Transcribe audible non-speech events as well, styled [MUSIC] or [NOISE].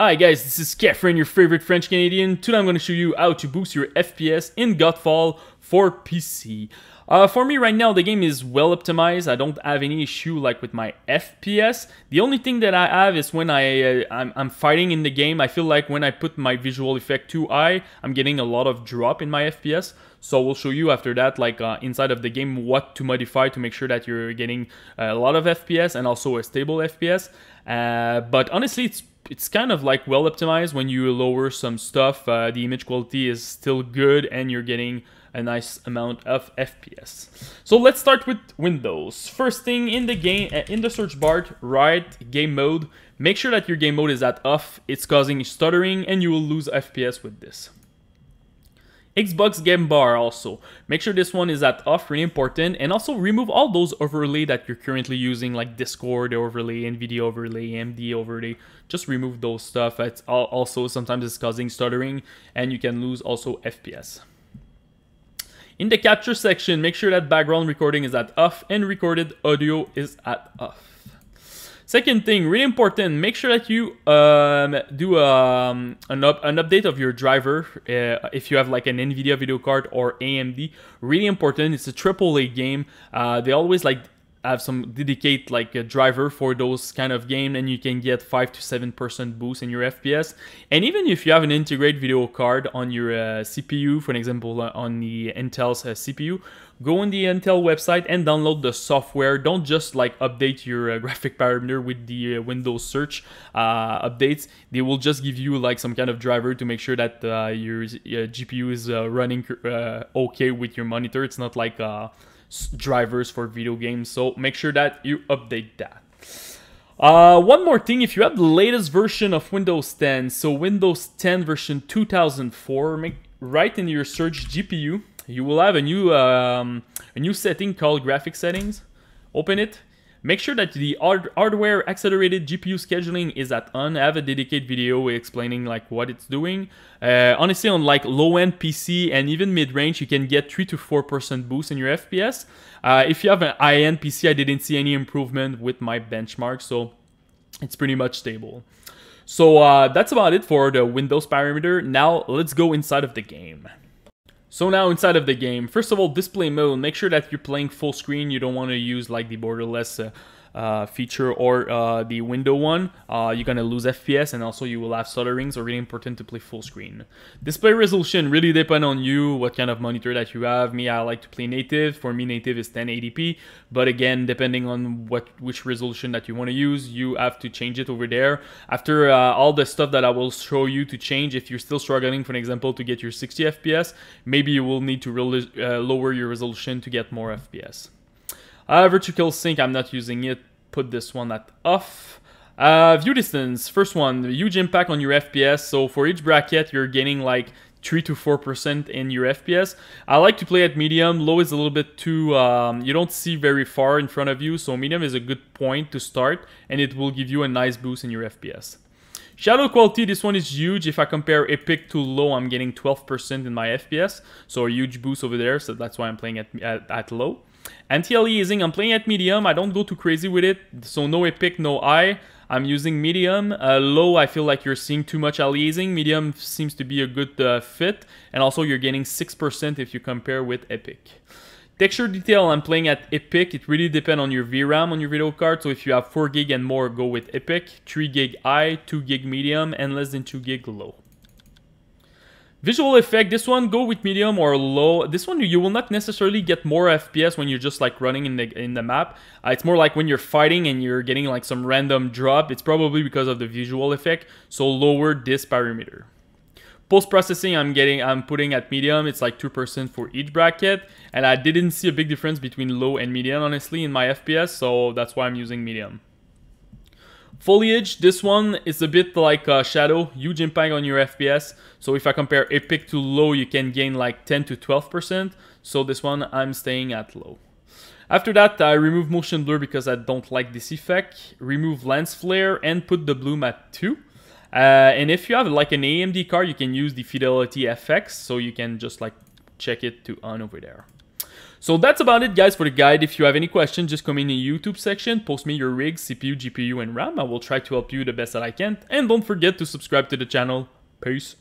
Hi guys, this is Kephren, your favorite French Canadian. Today I'm going to show you how to boost your FPS in Godfall for PC. Uh, for me right now, the game is well optimized. I don't have any issue like with my FPS. The only thing that I have is when I, uh, I'm, I'm, fighting in the game, I feel like when I put my visual effect too high, I'm getting a lot of drop in my FPS. So we'll show you after that, like uh, inside of the game, what to modify to make sure that you're getting a lot of FPS and also a stable FPS. Uh, but honestly, it's it's kind of like well optimized when you lower some stuff. Uh, the image quality is still good and you're getting a nice amount of FPS. So let's start with Windows. First thing in the game, uh, in the search bar, write game mode. Make sure that your game mode is at off. It's causing stuttering and you will lose FPS with this. Xbox Game Bar also. Make sure this one is at off, really important. And also remove all those overlay that you're currently using like Discord overlay, NVIDIA overlay, AMD overlay. Just remove those stuff. It's also sometimes it's causing stuttering and you can lose also FPS. In the capture section, make sure that background recording is at off and recorded audio is at off. Second thing, really important, make sure that you um, do um, an, up, an update of your driver uh, if you have like an NVIDIA video card or AMD. Really important, it's a AAA game. Uh, they always like have some dedicate like a driver for those kind of game and you can get 5 to 7% boost in your FPS. And even if you have an integrated video card on your uh, CPU, for example uh, on the Intel's uh, CPU, go on the Intel website and download the software. Don't just like update your uh, [LAUGHS] graphic parameter with the uh, Windows search uh, updates. They will just give you like some kind of driver to make sure that your GPU is running okay with your monitor. It's not like drivers for video games. So make sure that you update that. Uh, one more thing, if you have the latest version of Windows 10, so Windows 10 version 2004, make right in your search GPU, you will have a new um, a new setting called graphic settings. Open it, Make sure that the hardware accelerated GPU scheduling is at on. I have a dedicated video explaining like what it's doing. Uh, honestly, on like low-end PC and even mid-range, you can get 3 to 4% boost in your FPS. Uh, if you have an high-end PC, I didn't see any improvement with my benchmark, so it's pretty much stable. So uh, that's about it for the Windows parameter. Now let's go inside of the game. So now inside of the game, first of all, display mode, make sure that you're playing full screen. You don't want to use like the borderless uh, uh, feature or uh, the window one, uh, you're gonna lose FPS and also you will have stuttering, so really important to play full screen. Display resolution really depend on you, what kind of monitor that you have. Me, I like to play native. For me, native is 1080p, but again, depending on what which resolution that you want to use, you have to change it over there. After uh, all the stuff that I will show you to change, if you're still struggling, for example, to get your 60 FPS, maybe you will need to uh, lower your resolution to get more FPS. Uh, vertical sync, I'm not using it put this one at off. Uh, view distance, first one, huge impact on your FPS. So for each bracket, you're gaining like 3 to 4% in your FPS. I like to play at medium. Low is a little bit too, um, you don't see very far in front of you. So medium is a good point to start and it will give you a nice boost in your FPS. Shadow quality, this one is huge. If I compare Epic to low, I'm getting 12% in my FPS. So a huge boost over there. So that's why I'm playing at, at, at low. Anti-aliasing, I'm playing at medium. I don't go too crazy with it. So no epic, no high. I'm using medium. Uh, low, I feel like you're seeing too much aliasing. Medium seems to be a good uh, fit. And also you're getting 6% if you compare with epic. Texture detail, I'm playing at Epic. It really depends on your VRAM on your video card. So if you have 4 gig and more, go with Epic. 3 gig high, 2 gig medium, and less than 2 gig low. Visual effect, this one go with medium or low. This one you will not necessarily get more FPS when you're just like running in the in the map. Uh, it's more like when you're fighting and you're getting like some random drop. It's probably because of the visual effect. So lower this parameter. Post processing, I'm getting, I'm putting at medium. It's like 2% for each bracket. And I didn't see a big difference between low and medium, honestly, in my FPS. So that's why I'm using medium. Foliage, this one is a bit like a shadow, huge impact on your FPS. So if I compare epic to low, you can gain like 10 to 12%. So this one, I'm staying at low. After that, I remove motion blur because I don't like this effect. Remove lens flare and put the bloom at 2. Uh, and if you have like an AMD card, you can use the Fidelity FX. So you can just like check it to on over there. So that's about it guys for the guide. If you have any questions, just come in the YouTube section, post me your rig, CPU, GPU, and RAM. I will try to help you the best that I can. And don't forget to subscribe to the channel. Peace.